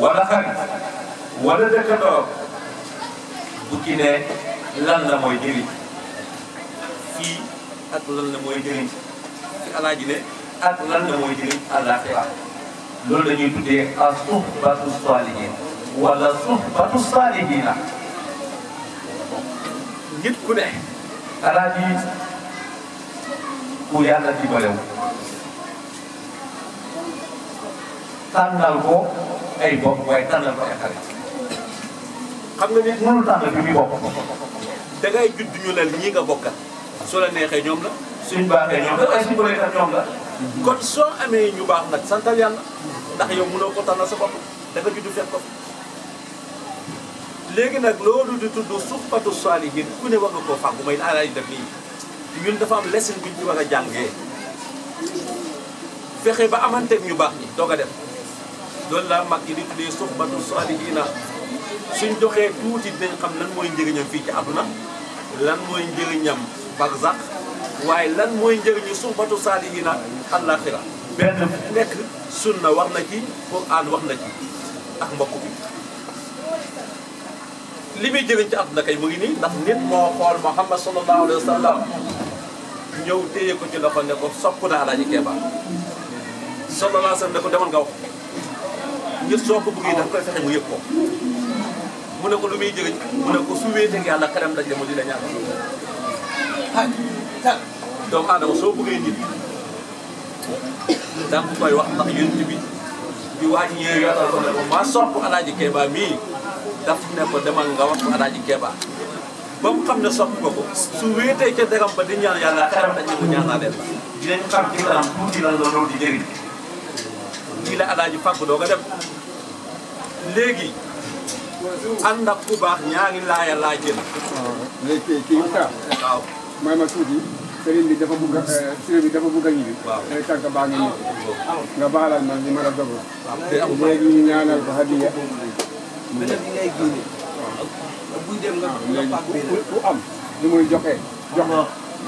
wala xarit wala dëkkandoo bu ci ne lan la mooy jëriñ fii ak lan la mooy jëriñ fi alaaji ne ak lan la mooy jëriñ àllaaxira loolu la ñuy tuddee as suhbatu saalihin wala suhbatu saalihina nit ku ne alaaji ku yàlla dimbalewul tànnal ko ay bopp waaye tànnal ko ay xarit xam nga nit mënul tànn bi muy bokk da ngay judd ñu lal ñii nga bokkal su la neexee ñoom la suñ baaxee ñoom la waaye suñ bonee tam ñoom la kon soo amee ñu baax nag santal yàlla ndax yow mënoo ko tànnal sa bopp da nga judd fekk ko fi léegi nag loolu di tudd suxbatu saalihin ku ne war nga koo fàggu may alaaji def nii ñun dafa am lesson bi ñu war a jàngee fexe ba amanteeg ñu baax ñi doog a dem loolu laa mag yi di tuddee suxbatu saalihiina suñ doxee tuuti dinañ xam lan mooy njëriñam fii ci àdduna lan mooy njëriñam barzaq waaye lan mooy njëriñu suxbatu saalihiina àllaaxira benn nekk sunna wax na ci Qur'an wax na ci ak mbokk bi li muy jëriñ ci àdduna kay mu ngi nii ndax nit moo xool Muhammad sallallahu alayhi wa sallam ñëw téye ko ci loxo ne ko sopp naa laa ñu keebaa sallallahu alayhi wa sallam ne ko demal nga wax ngir soo ko bëggee daf koy fexe mu yëg ko mu ne ko lu muy jëriñ mu ne ko su wéetee ak yàlla kanam dañ ne mu di la ñaan doomu aadama soo bëggee nit daa ko koy wax ndax yonent bi di waaj ñëwee yaatal ko ne ko maa sopp alaaji Keba mii daf ne ko demal nga wax ko alaaji Keba ba mu xam ne sopp ko ko su wéetee ca degam ba di ñaan yàlla xelam dañ ne mu ñaanaa leen la dinañ xam ci kanam tuuti lan la loolu di jëriñ lii la alaaji fàgg doo ko dem léegi ànd ak ku baax ñaari laaya laa jël léegi kii kii waaw may ma tuuti sëriñ bi dafa bugg a sëriñ bi dafa bugg a ñibbi day tànk baa ngi ñibbi nga baalal ma li ma la dogu léegi ñu ñaanal ko hadiya beneen bi ngay génne buy dem nga ku am li muy joxe jox